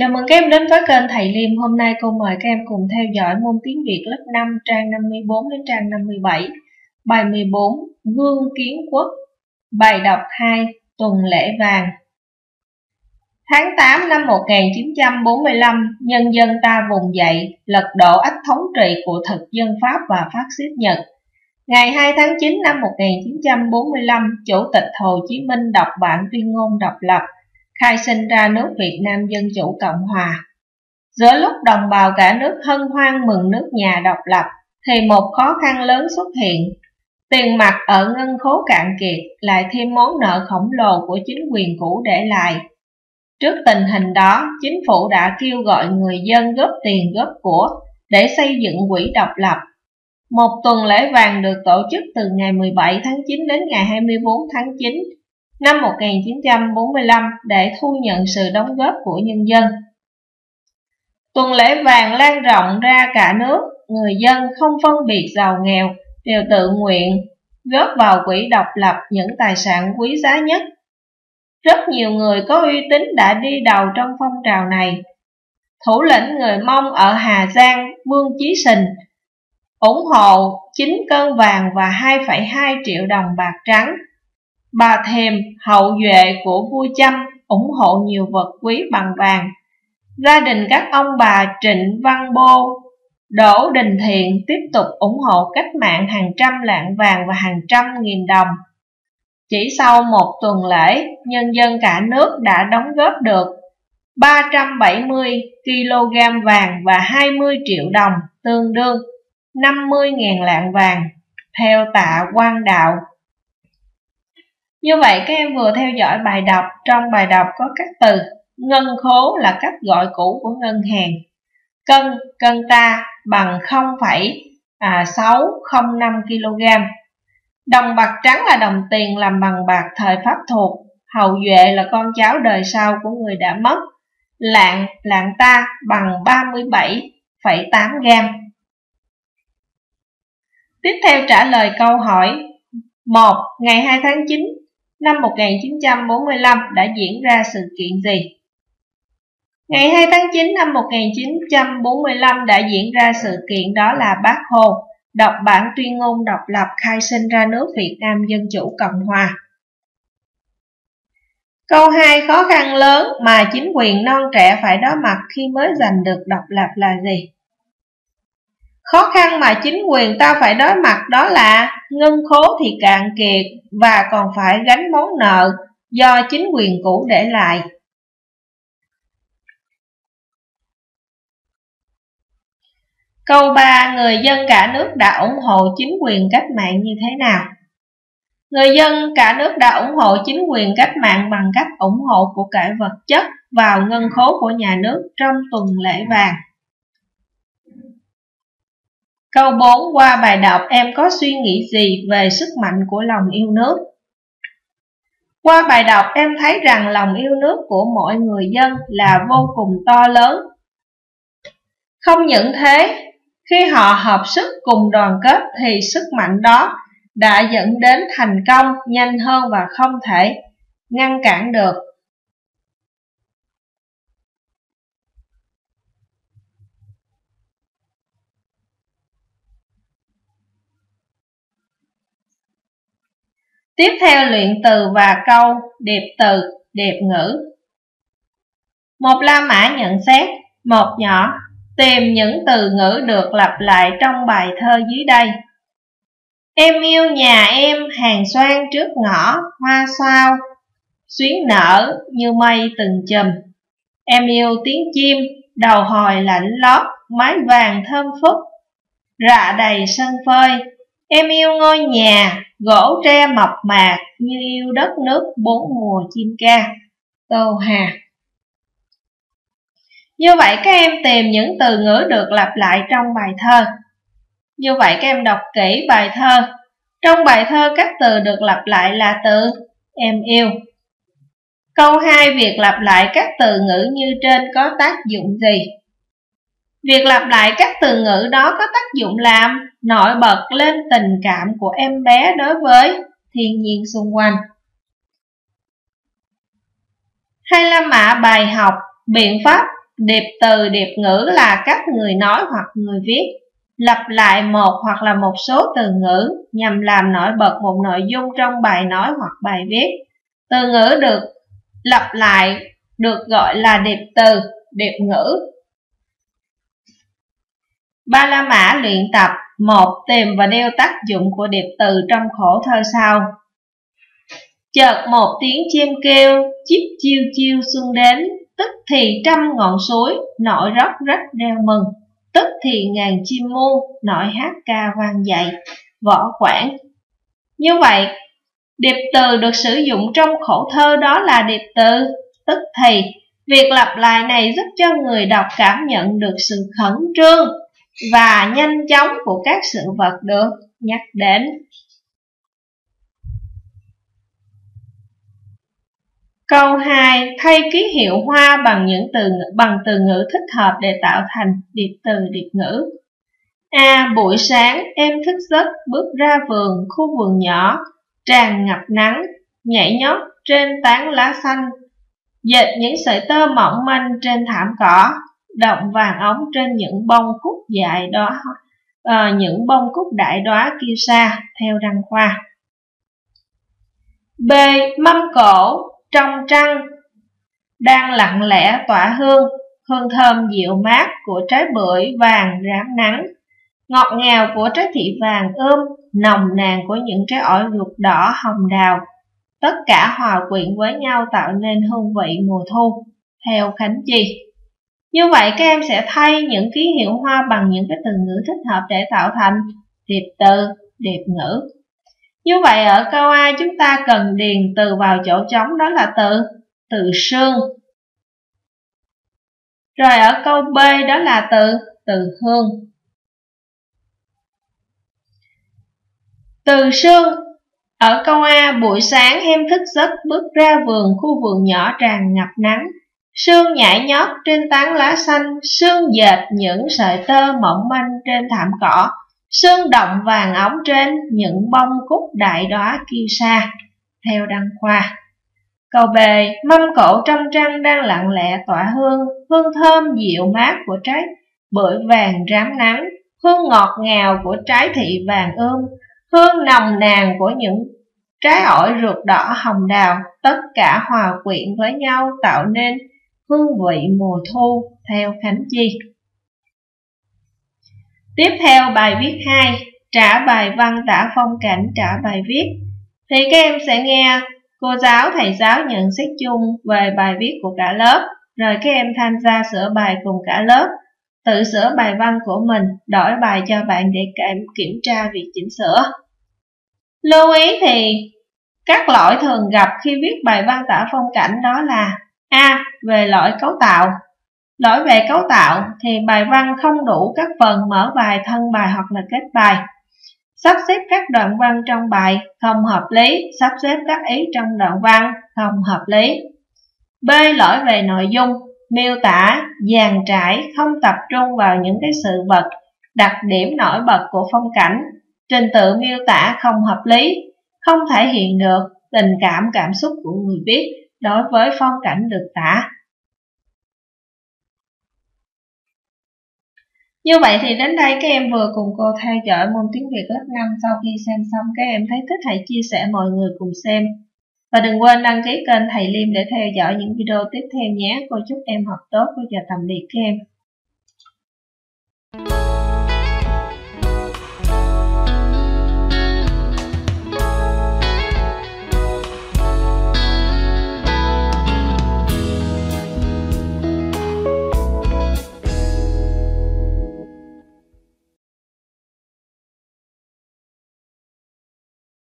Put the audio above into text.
Chào mừng các em đến với kênh Thầy Liêm. Hôm nay cô mời các em cùng theo dõi môn tiếng Việt lớp 5 trang 54 đến trang 57. Bài 14 Vương Kiến Quốc Bài đọc 2 Tuần lễ vàng Tháng 8 năm 1945, nhân dân ta vùng dậy, lật đổ ách thống trị của thực dân Pháp và phát xít Nhật. Ngày 2 tháng 9 năm 1945, Chủ tịch Hồ Chí Minh đọc bản tuyên ngôn độc lập – khai sinh ra nước Việt Nam Dân Chủ Cộng Hòa. Giữa lúc đồng bào cả nước hân hoan mừng nước nhà độc lập, thì một khó khăn lớn xuất hiện. Tiền mặt ở ngân khố cạn kiệt lại thêm món nợ khổng lồ của chính quyền cũ để lại. Trước tình hình đó, chính phủ đã kêu gọi người dân góp tiền góp của để xây dựng quỹ độc lập. Một tuần lễ vàng được tổ chức từ ngày 17 tháng 9 đến ngày 24 tháng 9 năm 1945 để thu nhận sự đóng góp của nhân dân. Tuần lễ vàng lan rộng ra cả nước, người dân không phân biệt giàu nghèo đều tự nguyện góp vào quỹ độc lập những tài sản quý giá nhất. Rất nhiều người có uy tín đã đi đầu trong phong trào này. Thủ lĩnh người Mông ở Hà Giang, Vương Chí Sình, ủng hộ 9 cân vàng và 2,2 triệu đồng bạc trắng Bà Thèm, hậu duệ của vua Chăm, ủng hộ nhiều vật quý bằng vàng. Gia đình các ông bà Trịnh Văn Bô, Đỗ Đình Thiện tiếp tục ủng hộ cách mạng hàng trăm lạng vàng và hàng trăm nghìn đồng. Chỉ sau một tuần lễ, nhân dân cả nước đã đóng góp được 370 kg vàng và 20 triệu đồng, tương đương 50.000 lạng vàng, theo tạ quan đạo như vậy các em vừa theo dõi bài đọc, trong bài đọc có các từ ngân khố là cách gọi cũ của ngân hàng. Cân, cân ta bằng 0,605 à, kg. Đồng bạc trắng là đồng tiền làm bằng bạc thời Pháp thuộc. Hậu duệ là con cháu đời sau của người đã mất. Lạng, lạng ta bằng 37,8 gram. Tiếp theo trả lời câu hỏi 1. Ngày 2 tháng 9 năm 1945 đã diễn ra sự kiện gì? Ngày 2 tháng 9 năm 1945 đã diễn ra sự kiện đó là Bác Hồ, đọc bản tuyên ngôn độc lập khai sinh ra nước Việt Nam Dân Chủ Cộng Hòa. Câu 2 khó khăn lớn mà chính quyền non trẻ phải đối mặt khi mới giành được độc lập là gì? Khó khăn mà chính quyền ta phải đối mặt đó là ngân khố thì cạn kiệt và còn phải gánh món nợ do chính quyền cũ để lại. Câu 3. Người dân cả nước đã ủng hộ chính quyền cách mạng như thế nào? Người dân cả nước đã ủng hộ chính quyền cách mạng bằng cách ủng hộ của cải vật chất vào ngân khố của nhà nước trong tuần lễ vàng. Câu 4 qua bài đọc em có suy nghĩ gì về sức mạnh của lòng yêu nước? Qua bài đọc em thấy rằng lòng yêu nước của mỗi người dân là vô cùng to lớn. Không những thế, khi họ hợp sức cùng đoàn kết thì sức mạnh đó đã dẫn đến thành công nhanh hơn và không thể ngăn cản được. Tiếp theo luyện từ và câu điệp từ, điệp ngữ. Một La Mã nhận xét, một nhỏ, tìm những từ ngữ được lặp lại trong bài thơ dưới đây. Em yêu nhà em hàng xoan trước ngõ, hoa sao, xuyến nở như mây từng chùm. Em yêu tiếng chim, đầu hồi lạnh lót, mái vàng thơm phức, rạ đầy sân phơi. Em yêu ngôi nhà, gỗ tre mập mạc như yêu đất nước bốn mùa chim ca. Tô Hà Như vậy các em tìm những từ ngữ được lặp lại trong bài thơ. Như vậy các em đọc kỹ bài thơ. Trong bài thơ các từ được lặp lại là từ em yêu. Câu 2 việc lặp lại các từ ngữ như trên có tác dụng gì? Việc lặp lại các từ ngữ đó có tác dụng làm nổi bật lên tình cảm của em bé đối với thiên nhiên xung quanh. Hay là mã bài học, biện pháp Điệp từ, điệp ngữ là các người nói hoặc người viết lặp lại một hoặc là một số từ ngữ nhằm làm nổi bật một nội dung trong bài nói hoặc bài viết. Từ ngữ được lặp lại được gọi là điệp từ, điệp ngữ. Ba la mã luyện tập một Tìm và đeo tác dụng của điệp từ trong khổ thơ sau. Chợt một tiếng chim kêu, chíp chiêu chiêu xuân đến, tức thì trăm ngọn suối, nổi rót rách đeo mừng. Tức thì ngàn chim muôn nội hát ca vang dậy võ quảng. Như vậy điệp từ được sử dụng trong khổ thơ đó là điệp từ tức thì. Việc lặp lại này giúp cho người đọc cảm nhận được sự khẩn trương và nhanh chóng của các sự vật được nhắc đến Câu 2. Thay ký hiệu hoa bằng những từ bằng từ ngữ thích hợp để tạo thành điệp từ điệp ngữ. A. Buổi sáng em thức giấc bước ra vườn, khu vườn nhỏ, tràn ngập nắng, nhảy nhót trên tán lá xanh, dệt những sợi tơ mỏng manh trên thảm cỏ, động vàng ống trên những bông cúc dài đó, à, những bông cúc đại đóa kia xa theo răng khoa. B. Mâm cổ trong trăng đang lặng lẽ tỏa hương hương thơm dịu mát của trái bưởi vàng rám nắng ngọt ngào của trái thị vàng ươm nồng nàn của những trái ổi ruột đỏ hồng đào tất cả hòa quyện với nhau tạo nên hương vị mùa thu theo khánh chi như vậy các em sẽ thay những ký hiệu hoa bằng những cái từ ngữ thích hợp để tạo thành điệp từ điệp ngữ như vậy ở câu A chúng ta cần điền từ vào chỗ trống đó là từ từ sương. Rồi ở câu B đó là từ từ hương. Từ sương Ở câu A, buổi sáng em thức giấc bước ra vườn, khu vườn nhỏ tràn ngập nắng. Sương nhảy nhót trên tán lá xanh, sương dệt những sợi tơ mỏng manh trên thảm cỏ, sương động vàng óng trên những bông cúc đại đóa kiêu sa Theo đăng khoa. Cầu bề, mâm cổ trong trăng đang lặng lẽ tỏa hương Hương thơm dịu mát của trái bưởi vàng rám nắng Hương ngọt ngào của trái thị vàng ươm Hương nồng nàn của những trái ổi ruột đỏ hồng đào Tất cả hòa quyện với nhau tạo nên hương vị mùa thu theo Khánh Chi Tiếp theo bài viết 2, trả bài văn tả phong cảnh trả bài viết. Thì các em sẽ nghe cô giáo, thầy giáo nhận xét chung về bài viết của cả lớp, rồi các em tham gia sửa bài cùng cả lớp, tự sửa bài văn của mình, đổi bài cho bạn để em kiểm tra việc chỉnh sửa. Lưu ý thì các lỗi thường gặp khi viết bài văn tả phong cảnh đó là A. Về lỗi cấu tạo Lỗi về cấu tạo thì bài văn không đủ các phần mở bài, thân bài hoặc là kết bài. Sắp xếp các đoạn văn trong bài không hợp lý, sắp xếp các ý trong đoạn văn không hợp lý. B. Lỗi về nội dung, miêu tả, dàn trải, không tập trung vào những cái sự vật, đặc điểm nổi bật của phong cảnh, trình tự miêu tả không hợp lý, không thể hiện được tình cảm cảm xúc của người viết đối với phong cảnh được tả. Như vậy thì đến đây các em vừa cùng cô theo dõi môn tiếng Việt lớp 5 sau khi xem xong, các em thấy thích, hãy chia sẻ mọi người cùng xem. Và đừng quên đăng ký kênh Thầy Liêm để theo dõi những video tiếp theo nhé. Cô chúc em học tốt. Cô chào tạm biệt các em.